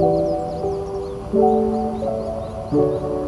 Thank you.